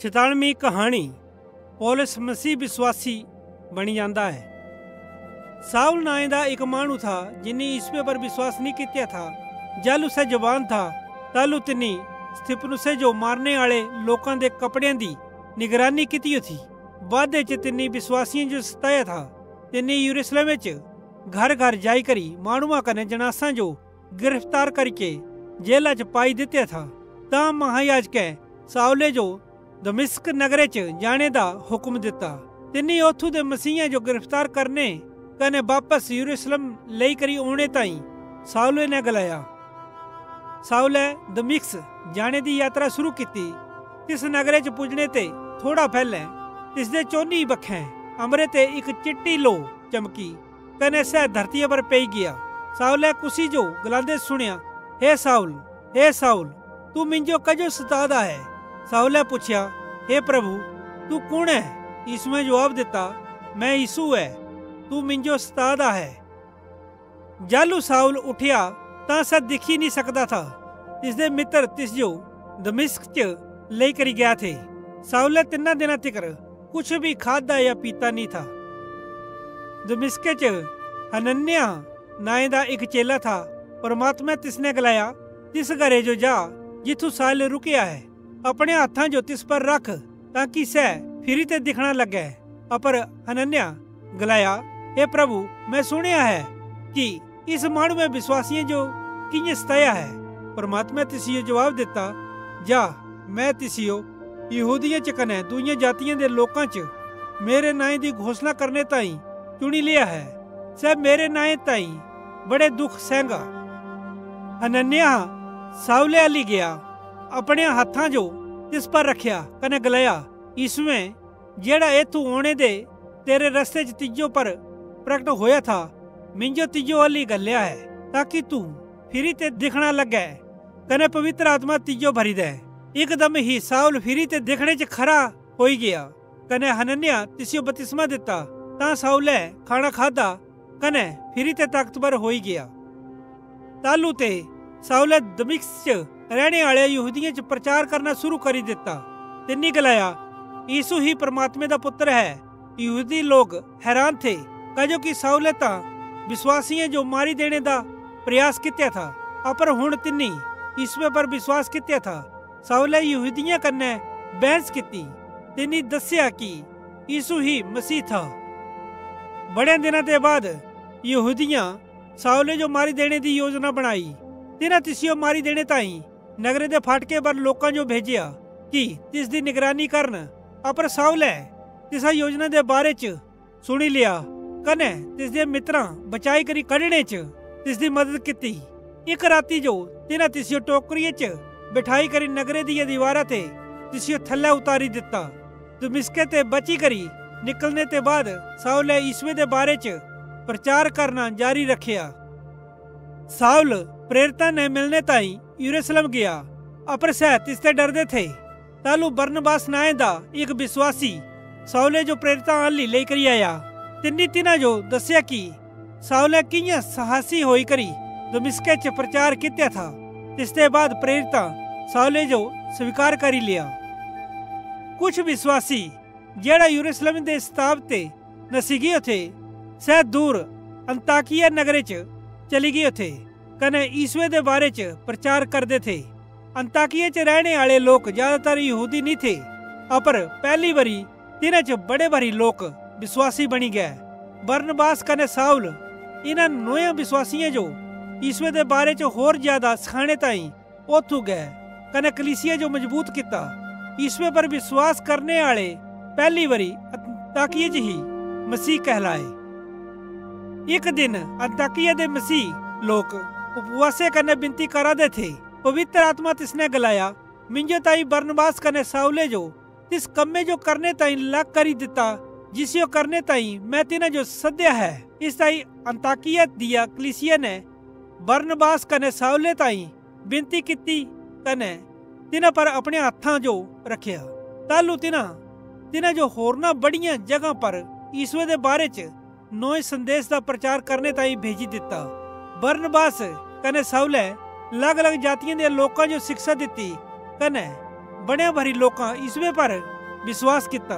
छितालवीं कहानी पौलस मसीह विश्वासी बनी जाता है। साउल नाए का एक मानू था जिन्हें ईस्वे पर विश्वास नहीं किया था। जल उसे जवान था, तल उतनी स्थिपनुसे जो मारने वाले लोगों के कपड़े की निगरानी की थी। बाद तिनी विश्वासियों जो सताया था तिनी यूरोसलम घर घर जाई करी मानुआ कने जनासा जो गिरफ़्तार करके जेल च पाई दिता था। ता महायाजक साउले जो ਦਮਿਸ਼ਕ ਨਗਰੇ 'ਚ ਜਾਣੇ ਦਾ ਹੁਕਮ ਦਿੱਤਾ ਤਿੰਨੀ ਉਥੋਂ ਦੇ ਮਸੀਹਾਂ ਜੋ ਗ੍ਰਿਫਤਾਰ ਕਰਨੇ ਕਨੇ ਵਾਪਸ ਯਰੂਸ਼ਲਮ ਲਈ ਕਰੀ ਆਉਣੇ ਤਾਈ ਸਾਉਲੇ ਨੇ ਗਲਾਇਆ। ਸਾਉਲੇ ਦਮਿਕਸ ਜਾਣੇ ਦੀ ਯਾਤਰਾ ਸ਼ੁਰੂ ਕੀਤੀ। ਇਸ ਨਗਰੇ 'ਚ ਪੁੱਜਣੇ ਤੇ ਥੋੜਾ ਪਹਿਲੇ ਇਸ ਦੇ ਚੋਨੀ ਬੱਖੇ ਅਮਰੇ ਤੇ ਇੱਕ ਚਿੱਟੀ ਲੋ ਚਮਕੀ ਕਨੇ ਸਹਿ ਧਰਤੀ ਪਰ ਪਈ ਗਿਆ। ਸਾਉਲੇ ਕੁਸੀ ਜੋ ਗਲਾਂਦੇ ਸੁਣਿਆ हे ਸਾਉਲ हे ਸਾਉਲ ਤੂੰ ਮਿੰਜੋ ਕਜੋ ਸਤਾਦਾ ਹੈ ਸਾਉਲੇ ਪੁੱਛਿਆ हे ਪ੍ਰਭੂ ਤੂੰ ਕੌਣ ਹੈ ਇਸਮੇ ਜਵਾਬ ਦਿੱਤਾ ਮੈਂ ਯਿਸੂ ਹੈ ਤੂੰ ਮਿੰਜੋ ਸਤਾਦਾ ਹੈ ਜਾਲੂ ਸਾਉਲ ਉਠਿਆ ਤਾਂ ਸਦ ਦਿਖ ਹੀ ਨਹੀਂ ਸਕਦਾ ਥਾ ਇਸ ਦੇ ਮਿੱਤਰ ਤਿਸ ਜੋ ਦਮਿਸ਼ਕ ਚ ਲੈ ਕਰ ਗਿਆ ਥੇ ਸਾਉਲੇ ਤਿੰਨਾਂ ਦਿਨਾਂ ਤੱਕ ਕੁਝ ਵੀ ਖਾਦਾ ਜਾਂ ਪੀਤਾ ਨਹੀਂ ਥਾ ਦਮਿਸ਼ਕ ਚ ਹਨਨਿਆ ਨਾਏ ਦਾ ਇੱਕ ਚੇਲਾ ਥਾ ਪਰਮਾਤਮਾ ਤਿਸਨੇ ਗਲਾਇਆ ਤਿਸ ਘਰੇ ਜੋ ਜਾ ਜਿੱਥੋਂ ਸਾਲ ਰੁਕਿਆ ਹੈ अपने हाथा ज्योतिष पर रख ताकि सह फिर ते दिखना लगे अपर हनन्या, गलाया, हे प्रभु, मैं सुनिया है कि इस मानू में विश्वासियों जो किए सताया है। परमात्मा तिसियो जवाब दिता जा, मैं तिसियो यहूदियों च कने जातियों के लोकां च मेरे नाए की घोषणा करने ताई चुनी लिया है। सह मेरे नाए ताई बड़े दुख सहगा अनन्या सावले आली गया ਆਪਣੇ ਹੱਥਾਂ ਜੋ ਇਸ ਪਰ ਰੱਖਿਆ ਕਨੇ ਗਲਿਆ ਇਸਵੇਂ ਜਿਹੜਾ ਇਥੋਂ ਆਉਣੇ ਦੇ ਤੇਰੇ ਰਸਤੇ ਚ ਤੀਜੋ ਪਰ ਪ੍ਰਗਟ ਹੋਇਆ ਥਾ ਮਿੰਜੋ ਤੀਜੋ ਵਾਲੀ ਗੱਲਿਆ ਹੈ ਤਾਂ ਕਿ ਤੂੰ ਫਿਰੀ ਤੇ ਦਿਖਣਾ ਲੱਗੇ ਕਨੇ ਪਵਿੱਤਰ ਆਤਮਾ ਤੀਜੋ ਭਰੀ ਦੇ ਇੱਕਦਮ ਹੀ ਸਾਉਲ ਫਿਰੀ ਤੇ ਦਿਖਣੇ ਚ ਖਰਾ ਹੋਈ ਗਿਆ ਕਨੇ ਹਨਨਿਆ ਤਿਸਿਓ ਬਤਿਸਮਾ ਦਿੱਤਾ ਤਾਂ ਸਾਉਲੇ ਖਾਣਾ ਖਾਦਾ ਕਨੇ ਫਿਰੀ ਤੇ ਤਾਕਤਵਰ ਹੋਈ ਗਿਆ ਤਾਲੂ ਤੇ ਸਾਉਲੇ ਦਮਿਕਸ ਚ ਰਹਿਣੇ ਵਾਲੇ ਯਹੂਦੀਆਂ ਚ ਪ੍ਰਚਾਰ ਕਰਨਾ ਸ਼ੁਰੂ ਕਰੀ ਦਿੱਤਾ ਤੇ ਨਿਕਲਿਆ ਯੀਸੂ ਹੀ ਪਰਮਾਤਮੇ ਦਾ ਪੁੱਤਰ ਹੈ ਯਹੂਦੀ ਲੋਕ ਹੈਰਾਨ ਥੇ ਕਜੋ ਕਿ ਸਾਉਲੇ ਤਾਂ ਵਿਸ਼ਵਾਸੀਆਂ ਜੋ ਮਾਰੀ ਦੇਣੇ ਦਾ ਪ੍ਰਯਾਸ ਕੀਤਾ ਥਾ ਅਪਰ ਹੁਣ ਤਿੰਨੀ ਈਸਵੇ ਪਰ ਵਿਸ਼ਵਾਸ ਕੀਤਾ ਥਾ ਸਾਉਲੇ ਯਹੂਦੀਆਂ ਕੰਨੇ ਬਹਿਸ ਕੀਤੀ ਤਿੰਨੀ ਦੱਸਿਆ ਕਿ ਯੀਸੂ ਹੀ ਮਸੀਹ ਥਾ ਬੜੇ ਦਿਨਾਂ ਦੇ ਬਾਅਦ ਯਹੂਦੀਆਂ ਸਾਉਲੇ ਜੋ ਮਾਰੀ ਦੇਣੇ ਦੀ ਯੋਜਨਾ ਬਣਾਈ ਤਿਨਾ ਤਿਸਿਓ ਮਾਰੀ ਦੇਣੇ ਤਾਈ ਨਗਰ ਦੇ ਫਾਟਕੇ ਪਰ ਲੋਕਾਂ ਜੋ ਭੇਜਿਆ ਕਿ ਤਿਸ ਦੀ ਨਿਗਰਾਨੀ ਕਰਨ ਅਪਰ ਸਾਉਲੇ ਤਿਸਾ ਯੋਜਨਾ ਦੇ ਬਾਰੇ ਚ ਸੁਣੀ ਲਿਆ, ਕਨੇ ਤਿਸ ਦੇ ਮਿੱਤਰਾਂ ਬਚਾਈ ਕਰੀ ਕੱਢਣੇ ਚ ਤਿਸ ਦੀ ਮਦਦ ਕੀਤੀ। ਇੱਕ ਰਾਤੀ ਜੋ ਤਿਨਾ ਤਿਸਿਓ ਟੋਕਰੀਏ ਚ ਬਿਠਾਈ ਕਰੀ ਨਗਰੇ ਦੀ ਦੀਵਾਰਾਂ ਤੇ ਤਿਸਿਓ ਥੱਲੇ ਉਤਾਰੀ ਦਿੱਤਾ। ਦੁਮਿਸਕੇ ਤੇ ਬਚੀ ਕਰੀ ਨਿਕਲਨੇ ਤੇ ਬਾਅਦ ਸਾਉਲੇ ਈਸਵੇ ਦੇ ਬਾਰੇ ਚ ਪ੍ਰਚਾਰ ਕਰਨਾ ਜਾਰੀ ਰੱਖਿਆ। ਸਾਉਲ ਪ੍ਰੇਰਤਾ ਨੇ ਮਿਲਨੇ ਤਾਈ ਯਰੂਸ਼ਲਮ ਗਿਆ ਅਪਰ ਸਹਿਤ ਇਸ ਤੇ ਡਰਦੇ ਥੇ ਤਾਲੂ ਬਰਨਬਾਸ ਨਾਏ ਦਾ ਇੱਕ ਵਿਸ਼ਵਾਸੀ ਸਾਉਲੇ ਜੋ ਪ੍ਰੇਰਿਤਾਂ ਅਲੀ ਲੈ ਕਰੀ ਆਇਆ ਤਿੰਨੀ ਤਿਨਾ ਜੋ ਦੱਸਿਆ ਕਿ ਸਾਉਲੇ ਕਿਵੇਂ ਸਾਹਸੀ ਹੋਈ ਕਰੀ ਦਮਿਸਕੇ ਚ ਪ੍ਰਚਾਰ ਕੀਤਾ ਥਾ ਇਸ ਦੇ ਬਾਅਦ ਪ੍ਰੇਰਿਤਾਂ ਸਾਉਲੇ ਜੋ ਸਵੀਕਾਰ ਕਰੀ ਲਿਆ ਕੁਝ ਵਿਸ਼ਵਾਸੀ ਜਿਹੜਾ ਯਰੂਸ਼ਲਮ ਦੇ ਸਤਾਬ ਤੇ ਨਸੀਗੀ ਉਥੇ ਸਹਿ ਦੂਰ ਅੰਤਾਕੀਆ ਨਗਰੇ ਚ कन्नै ईसुए दे बारे च प्रचार करते थे। अंताकिया च रहने वाले लोग ज़्यादातर यहूदी नहीं थे, अपर पहली बारी तिन्हां च बड़े भारी लोग विश्वासी बनी गए बरनबास कन्नै साउल इन्हां नोया विश्वासियों जो ईसुए दे बारे च होर ज़्यादा सिखाने ताईं ओथू गए कन्नै कलीसिया जो मज़बूत किया ईसुए पर विश्वास करने आले पहली बारी अंताकिया च ही मसीह कहलाए। एक दिन अंताकिया के मसीह लोग ઉપવાસે કને બિનતી કરાદે થે पवित्र आत्मा तिसने गलाया, मिंजो ताई बरनबास कने सावले जो, तिस कम्मे जो करने ताई लग करी दिता, जिसियो करने ताई मैं तिने जो सद्या है। इस ताई अंताकिया दिया कलिसिया ने बरनबास कने सावले ताई बिनती की कने तिना पर अपने हाथां जो रखिया। तालू तिना तिना जो होरना बड़िया जगह पर ईसवे दे बारे च नोए संदेश दा प्रचार करने ताई भेजी दिता बरनबास कने सौले अलग अलग जातियों के लोगों जो शिक्षा दी कने बने भरी लोग इसमें पर विश्वास किया